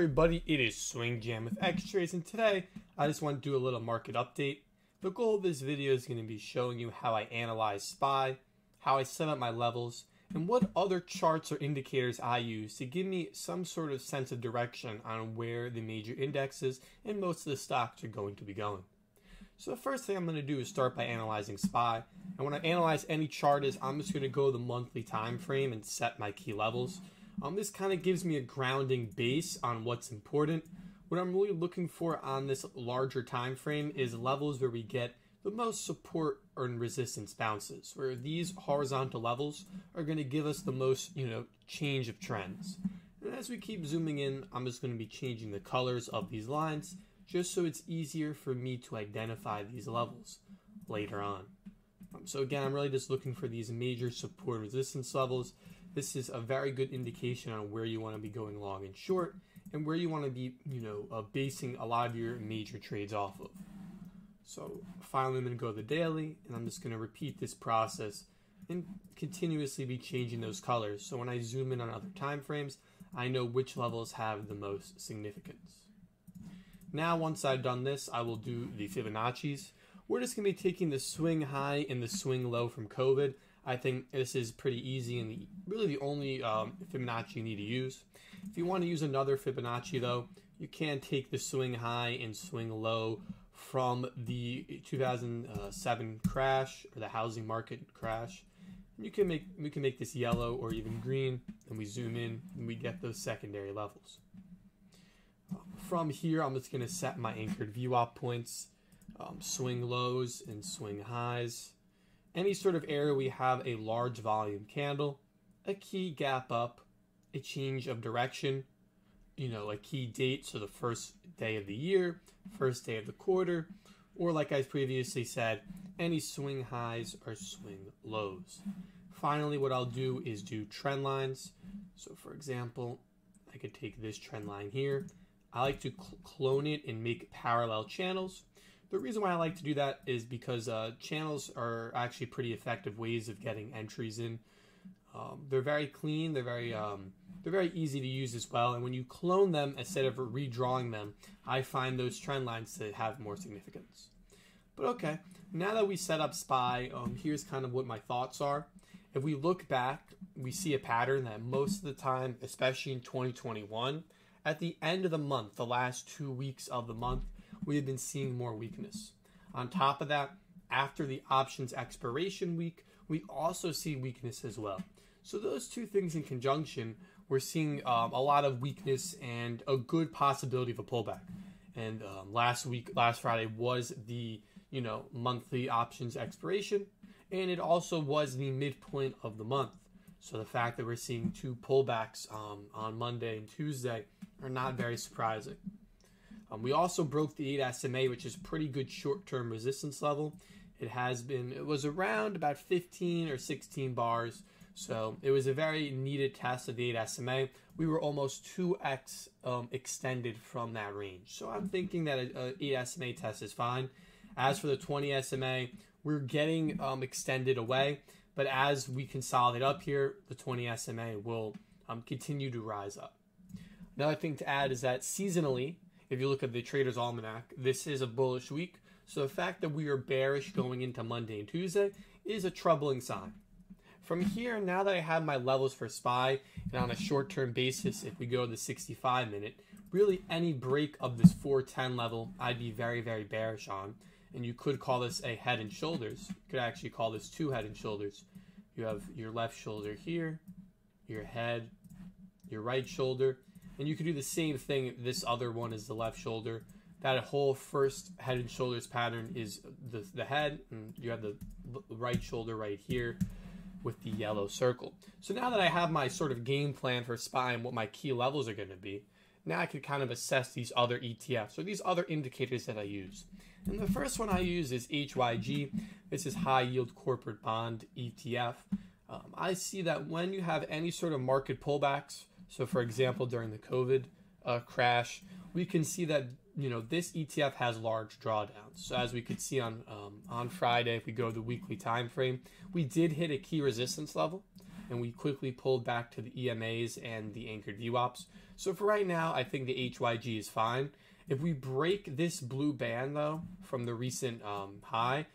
everybody, it is Swing Jam with Xtrades, and today I just want to do a little market update. The goal of this video is going to be showing you how I analyze SPY, how I set up my levels, and what other charts or indicators I use to give me some sort of sense of direction on where the major indexes and most of the stocks are going to be going. So the first thing I'm going to do is start by analyzing SPY. And when I analyze any chart is I'm just going to go the monthly time frame and set my key levels. Um, this kind of gives me a grounding base on what's important. What I'm really looking for on this larger time frame is levels where we get the most support and resistance bounces, where these horizontal levels are going to give us the most, you know, change of trends. And as we keep zooming in, I'm just going to be changing the colors of these lines just so it's easier for me to identify these levels later on. Um, so again, I'm really just looking for these major support resistance levels this is a very good indication on where you want to be going long and short and where you want to be, you know, uh, basing a lot of your major trades off of. So finally, I'm going to go to the daily, and I'm just going to repeat this process and continuously be changing those colors. So when I zoom in on other time frames, I know which levels have the most significance. Now, once I've done this, I will do the Fibonacci's. We're just going to be taking the swing high and the swing low from COVID I think this is pretty easy and the, really the only um, Fibonacci you need to use. If you want to use another Fibonacci though, you can take the swing high and swing low from the 2007 crash or the housing market crash. You can make we can make this yellow or even green, and we zoom in and we get those secondary levels. From here, I'm just going to set my anchored VWAP points, um, swing lows and swing highs any sort of area we have a large volume candle, a key gap up, a change of direction, you know, a key date, so the first day of the year, first day of the quarter, or like I previously said, any swing highs or swing lows. Finally, what I'll do is do trend lines. So, for example, I could take this trend line here. I like to cl- clone it and make parallel channels. The reason why I like to do that is because uh, channels are actually pretty effective ways of getting entries in. Um, they're very clean. They're very um, they're very easy to use as well. And when you clone them instead of redrawing them, I find those trend lines to have more significance. But okay, now that we set up SPY, um, here's kind of what my thoughts are. If we look back, we see a pattern that most of the time, especially in 2021, at the end of the month, the last two weeks of the month, we have been seeing more weakness. On top of that, after the options expiration week, we also see weakness as well. So, those two things in conjunction, we're seeing um, a lot of weakness and a good possibility of a pullback. And um, last week, last Friday, was the you know monthly options expiration, and it also was the midpoint of the month. So the fact that we're seeing two pullbacks um, on Monday and Tuesday are not very surprising. Um, we also broke the 8 SMA, which is pretty good short-term resistance level. It has been, it was around about 15 or 16 bars. So it was a very needed test of the 8 SMA. We were almost 2x um, extended from that range. So I'm thinking that a, a 8 SMA test is fine. As for the 20 SMA, we're getting um, extended away. But as we consolidate up here, the 20 SMA will um, continue to rise up. Another thing to add is that seasonally, if you look at the Trader's Almanac, this is a bullish week. So the fact that we are bearish going into Monday and Tuesday is a troubling sign. From here, now that I have my levels for SPY, and on a short term basis, if we go to the 65 minute, really any break of this 410 level, I'd be very, very bearish on. And you could call this a head and shoulders. You could actually call this two head and shoulders. You have your left shoulder here, your head, your right shoulder, and you can do the same thing. This other one is the left shoulder. That whole first head and shoulders pattern is the, the head, and you have the right shoulder right here with the yellow circle. So now that I have my sort of game plan for SPY and what my key levels are going to be, now I can kind of assess these other ETFs or these other indicators that I use. And the first one I use is HYG. This is High Yield Corporate Bond ETF. Um, I see that when you have any sort of market pullbacks so, for example, during the COVID uh, crash, we can see that you know this ETF has large drawdowns. So, as we could see on um, on Friday, if we go to the weekly time frame, we did hit a key resistance level. and we quickly pulled back to the EMAs and the anchored VWAPs. So for right now, I think the HYG is fine. If we break this blue band though from the recent um, high,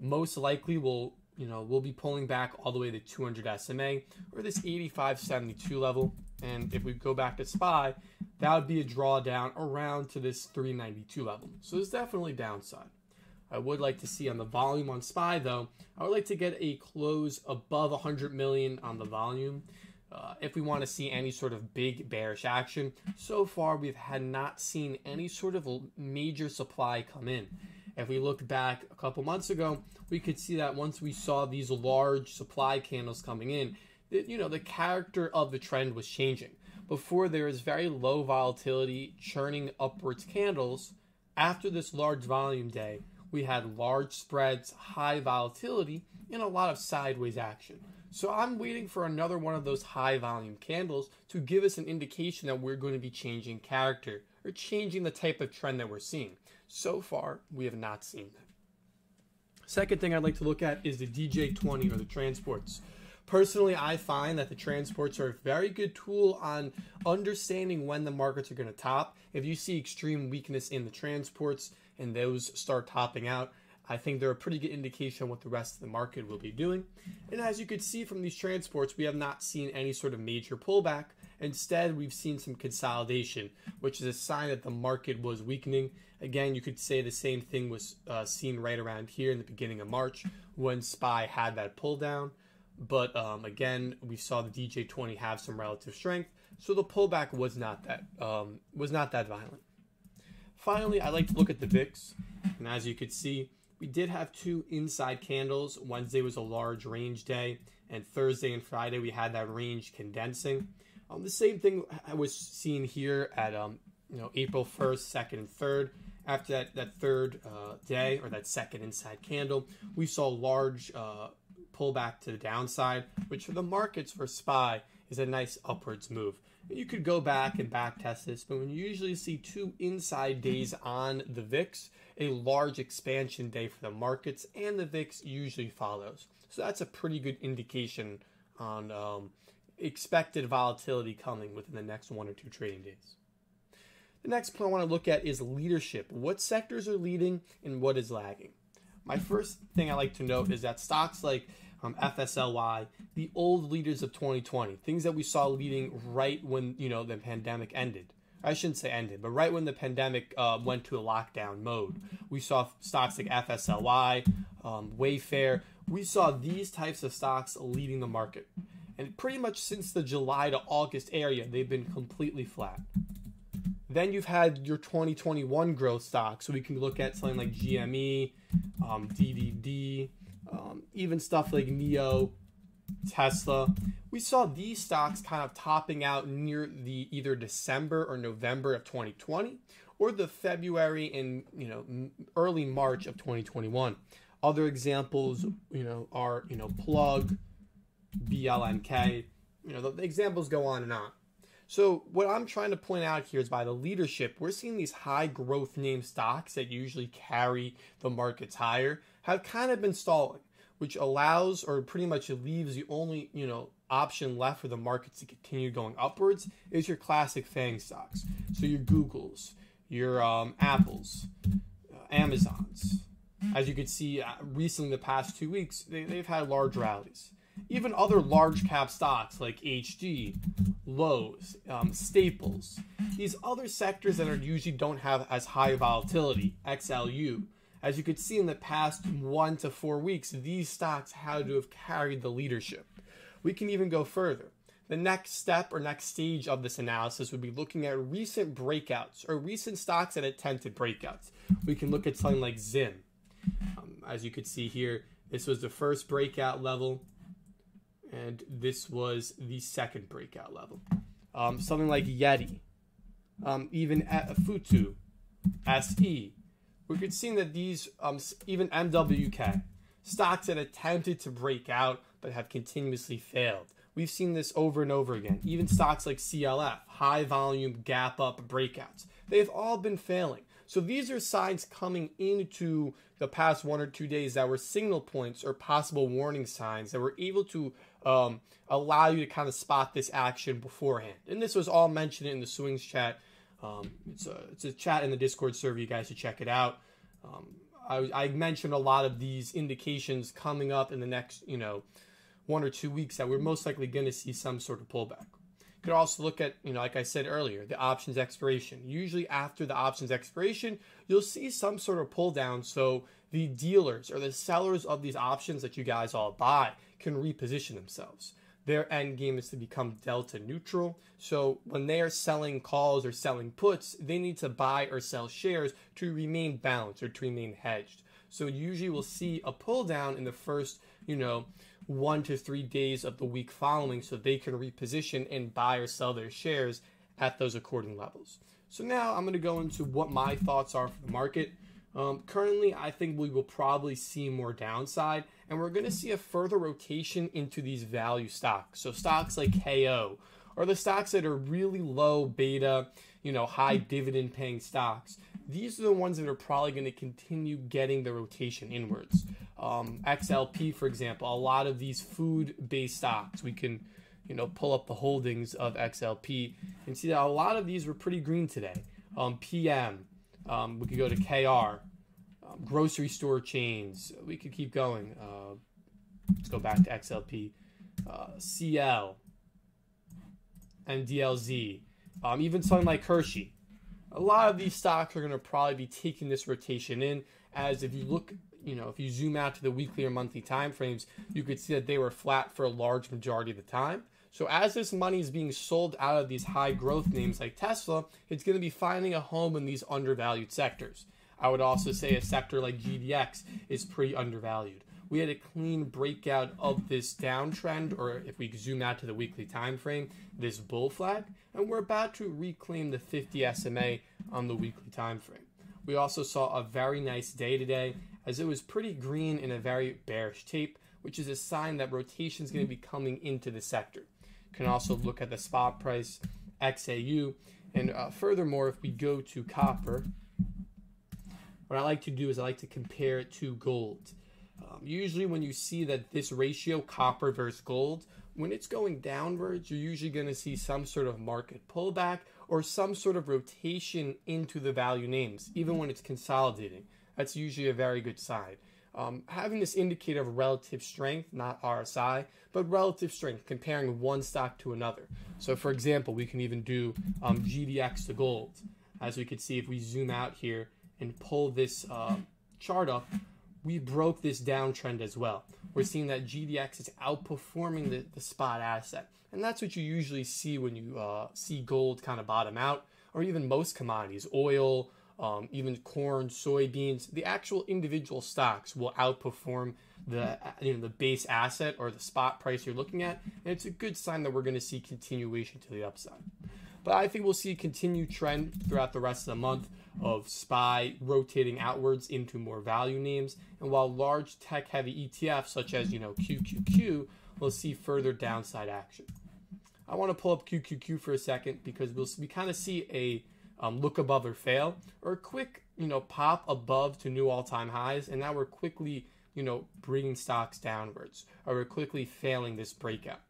most likely we'll you know we'll be pulling back all the way to 200 SMA or this 85.72 level. And if we go back to SPY, that would be a drawdown around to this 392 level. So there's definitely downside. I would like to see on the volume on SPY though. I would like to get a close above 100 million on the volume. Uh, if we want to see any sort of big bearish action, so far we've had not seen any sort of major supply come in. If we look back a couple months ago, we could see that once we saw these large supply candles coming in, you know, the character of the trend was changing. Before there was very low volatility, churning upwards candles. After this large volume day, we had large spreads, high volatility, and a lot of sideways action. So I'm waiting for another one of those high volume candles to give us an indication that we're going to be changing character or changing the type of trend that we're seeing. So far, we have not seen that. Second thing I'd like to look at is the DJ20 or the transports. Personally, I find that the transports are a very good tool on understanding when the markets are going to top. If you see extreme weakness in the transports and those start topping out, I think they're a pretty good indication what the rest of the market will be doing. And as you could see from these transports, we have not seen any sort of major pullback. Instead, we've seen some consolidation, which is a sign that the market was weakening. Again, you could say the same thing was uh, seen right around here in the beginning of March when SPY had that pull down. But um, again, we saw the DJ20 have some relative strength, so the pullback was not that um, was not that violent. Finally, I like to look at the VIX, and as you could see, we did have two inside candles. Wednesday was a large range day, and Thursday and Friday we had that range condensing. Um, the same thing I was seen here at um, you know April 1st, 2nd, and 3rd. After that, that third uh, day or that second inside candle, we saw large uh, pullback to the downside, which for the markets for SPY is a nice upwards move. You could go back and back test this, but when you usually see two inside days on the VIX, a large expansion day for the markets, and the VIX usually follows. So that's a pretty good indication on um, expected volatility coming within the next one or two trading days. The next point I want to look at is leadership. What sectors are leading and what is lagging? My first thing I like to note is that stocks like um, FSLY, the old leaders of 2020, things that we saw leading right when you know the pandemic ended, I shouldn't say ended, but right when the pandemic uh, went to a lockdown mode, we saw stocks like FSLY, um, Wayfair. We saw these types of stocks leading the market. And pretty much since the July to August area, they've been completely flat. Then you've had your 2021 growth stocks. So we can look at something like GME, um, DDD, um, even stuff like NIO, Tesla. We saw these stocks kind of topping out near the either December or November of 2020 or the February and, you know, early March of 2021. Other examples, you know, are, you know, Plug, BLNK, you know, the, the examples go on and on. So what I'm trying to point out here is by the leadership, we're seeing these high growth name stocks that usually carry the markets higher have kind of been stalling which allows or pretty much leaves the only you know option left for the markets to continue going upwards is your classic FANG stocks. So your Googles, your um, Apples, uh, Amazons. As you could see uh, recently, the past two weeks, they, they've had large rallies. Even other large cap stocks like HG, Lowe's, um, Staples, these other sectors that are usually don't have as high volatility, XLU, as you could see in the past one to four weeks, these stocks had to have carried the leadership. We can even go further. The next step or next stage of this analysis would be looking at recent breakouts or recent stocks that attempted breakouts. We can look at something like Zim. Um, as you could see here, this was the first breakout level, and this was the second breakout level. Um, something like Yeti, um, even at Futu, SE, we could see that these, um, even MWK, stocks that attempted to break out but have continuously failed. We've seen this over and over again. Even stocks like CLF, high volume gap up breakouts, they've all been failing. So these are signs coming into the past one or two days that were signal points or possible warning signs that were able to um, allow you to kind of spot this action beforehand. And this was all mentioned in the swings chat. Um, it's, a, it's a chat in the Discord server. You guys should check it out. Um, I, I mentioned a lot of these indications coming up in the next, you know, one or two weeks that we're most likely going to see some sort of pullback. You could also look at, you know, like I said earlier, the options expiration. Usually after the options expiration, you'll see some sort of pull down so the dealers or the sellers of these options that you guys all buy can reposition themselves. Their end game is to become delta neutral. So when they are selling calls or selling puts, they need to buy or sell shares to remain balanced or to remain hedged. So usually we'll see a pull down in the first, you know, one to three days of the week following so they can reposition and buy or sell their shares at those according levels. So now I'm going to go into what my thoughts are for the market. Um, currently, I think we will probably see more downside, and we're going to see a further rotation into these value stocks. So stocks like KO, or the stocks that are really low beta, you know, high dividend paying stocks. These are the ones that are probably going to continue getting the rotation inwards. Um, XLP, for example, a lot of these food based stocks, we can, you know, pull up the holdings of XLP and see that a lot of these were pretty green today. Um, PM, um, we could go to KR, um, grocery store chains. We could keep going. Uh, let's go back to XLP, uh, CL, and DLZ. Um, even something like Hershey. A lot of these stocks are going to probably be taking this rotation in. As if you look, you know, if you zoom out to the weekly or monthly time frames, you could see that they were flat for a large majority of the time. So as this money is being sold out of these high growth names like Tesla, it's going to be finding a home in these undervalued sectors. I would also say a sector like GDX is pretty undervalued. We had a clean breakout of this downtrend, or if we zoom out to the weekly time frame, this bull flag, and we're about to reclaim the 50 SMA on the weekly time frame. We also saw a very nice day today, as it was pretty green in a very bearish tape, which is a sign that rotation is going to be coming into the sector. Can also look at the spot price XAU, and uh, furthermore, if we go to copper, what I like to do is I like to compare it to gold. Um, usually, when you see that this ratio, copper versus gold, when it's going downwards, you're usually going to see some sort of market pullback or some sort of rotation into the value names, even when it's consolidating. That's usually a very good sign. Um, having this indicator of relative strength, not RSI, but relative strength, comparing one stock to another. So, for example, we can even do um, GDX to gold. As we can see, if we zoom out here, and pull this uh, chart up, we broke this downtrend as well. We're seeing that GDX is outperforming the, the spot asset. And that's what you usually see when you uh, see gold kind of bottom out, or even most commodities, oil, um, even corn, soybeans. The actual individual stocks will outperform the you know the base asset or the spot price you're looking at, and it's a good sign that we're going to see continuation to the upside. But I think we'll see a continued trend throughout the rest of the month of SPY rotating outwards into more value names. And while large tech heavy ETFs such as, you know, QQQ will see further downside action. I want to pull up QQQ for a second because we'll, we kind of see a um, look above or fail or a quick, you know, pop above to new all-time highs. And now we're quickly, you know, bringing stocks downwards or we're quickly failing this breakout.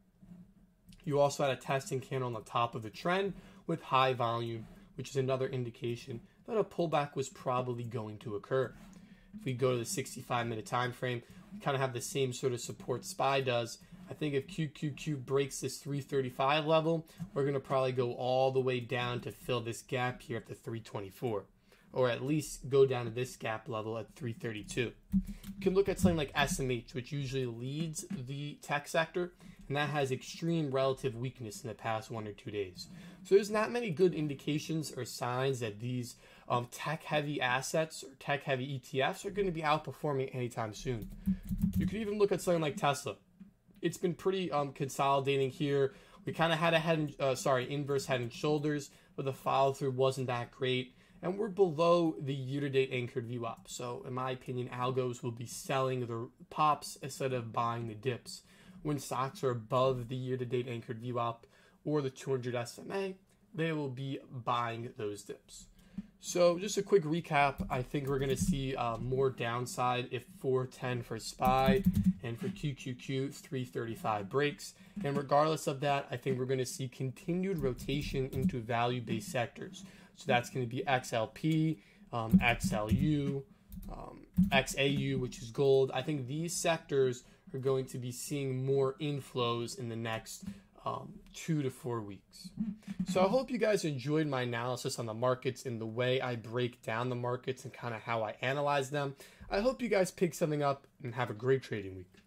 You also had a testing candle on the top of the trend with high volume, which is another indication that a pullback was probably going to occur. If we go to the 65 minute time frame, we kind of have the same sort of support SPY does. I think if QQQ breaks this 335 level, we're going to probably go all the way down to fill this gap here at the 324 or at least go down to this gap level at 332. You can look at something like SMH, which usually leads the tech sector, and that has extreme relative weakness in the past one or two days. So there's not many good indications or signs that these um, tech-heavy assets or tech-heavy ETFs are going to be outperforming anytime soon. You could even look at something like Tesla. It's been pretty um, consolidating here. We kind of had a head, and, uh, sorry, inverse head and shoulders, but the follow through wasn't that great and we're below the year-to-date anchored VWAP. So, in my opinion, algos will be selling the pops instead of buying the dips when stocks are above the year to date anchored VWAP or the 200 SMA, they will be buying those dips. So, just a quick recap. I think we're going to see uh, more downside if 410 for SPY and for QQQ 335 breaks. And regardless of that, I think we're going to see continued rotation into value based sectors. So, that's going to be XLP, um, XLU, um, XAU, which is gold. I think these sectors are going to be seeing more inflows in the next um, two to four weeks. So I hope you guys enjoyed my analysis on the markets and the way I break down the markets and kind of how I analyze them. I hope you guys pick something up and have a great trading week.